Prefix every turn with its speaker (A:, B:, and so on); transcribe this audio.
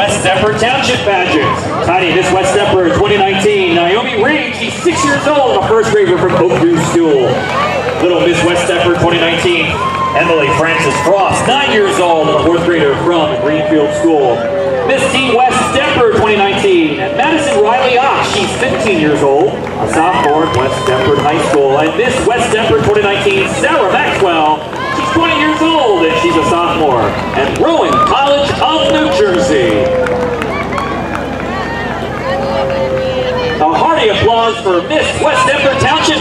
A: West Deptford Township pageant. Tiny Miss West Deptford 2019, Naomi Reed. She's six years old, a first grader from Oakview School. Little Miss West Deptford 2019, Emily Francis Frost, nine years old, a fourth grader from Greenfield School. Miss Teen West Deptford 2019, Madison Riley Ox. She's 15 years old, a sophomore at West Deptford High School. And Miss West Deptford 2019, Sarah Maxwell. She's 20 years old and she's a sophomore And Rowan College For Miss West Deptford Township.